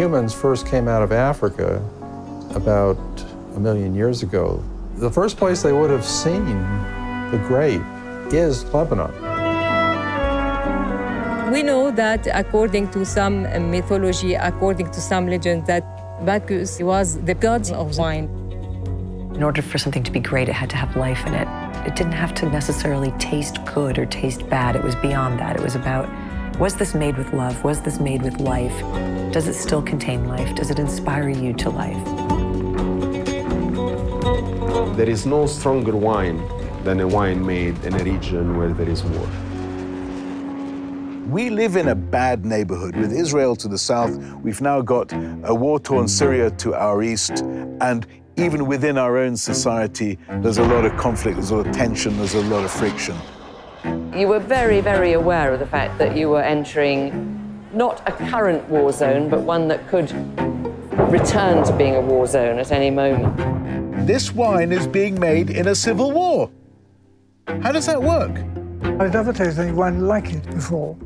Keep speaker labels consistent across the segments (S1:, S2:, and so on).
S1: humans first came out of Africa about a million years ago, the first place they would have seen the grape is Lebanon.
S2: We know that according to some mythology, according to some legends, that Bacchus was the god of wine.
S3: In order for something to be great, it had to have life in it. It didn't have to necessarily taste good or taste bad. It was beyond that. It was about was this made with love? Was this made with life? Does it still contain life? Does it inspire you to life?
S4: There is no stronger wine than a wine made in a region where there is war.
S5: We live in a bad neighborhood. With Israel to the south, we've now got a war-torn Syria to our east, and even within our own society, there's a lot of conflict, there's a lot of tension, there's a lot of friction.
S6: You were very, very aware of the fact that you were entering not a current war zone, but one that could return to being a war zone at any moment.
S5: This wine is being made in a civil war. How does that work?
S7: I'd never tasted any wine like it before.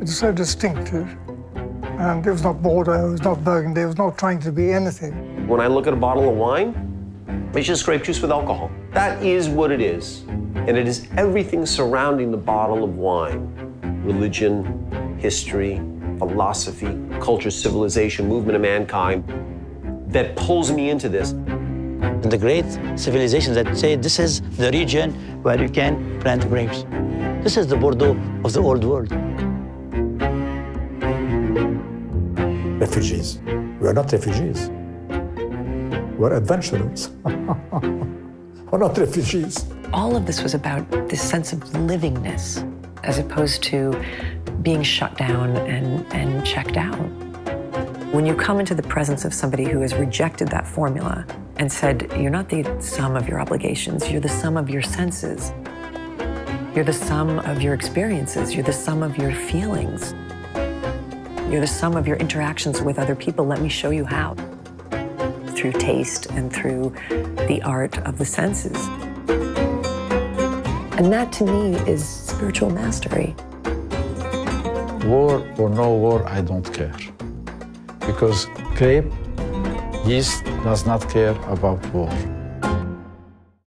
S7: It's so distinctive. And it was not Bordeaux, it was not Burgundy, it was not trying to be anything.
S8: When I look at a bottle of wine, it's just grape juice with alcohol. That is what it is. And it is everything surrounding the bottle of wine religion, history, philosophy, culture, civilization, movement of mankind that pulls me into this.
S9: And the great civilizations that say this is the region where you can plant grapes. This is the Bordeaux of the old world.
S10: Refugees. We are not refugees. We're adventurers. We're not refugees.
S3: All of this was about this sense of livingness as opposed to being shut down and, and checked out. When you come into the presence of somebody who has rejected that formula and said, You're not the sum of your obligations, you're the sum of your senses. You're the sum of your experiences, you're the sum of your feelings. You're the sum of your interactions with other people. Let me show you how. Through taste and through the art of the senses. And that to me is spiritual mastery.
S1: War or no war, I don't care. Because grape, yeast does not care about war.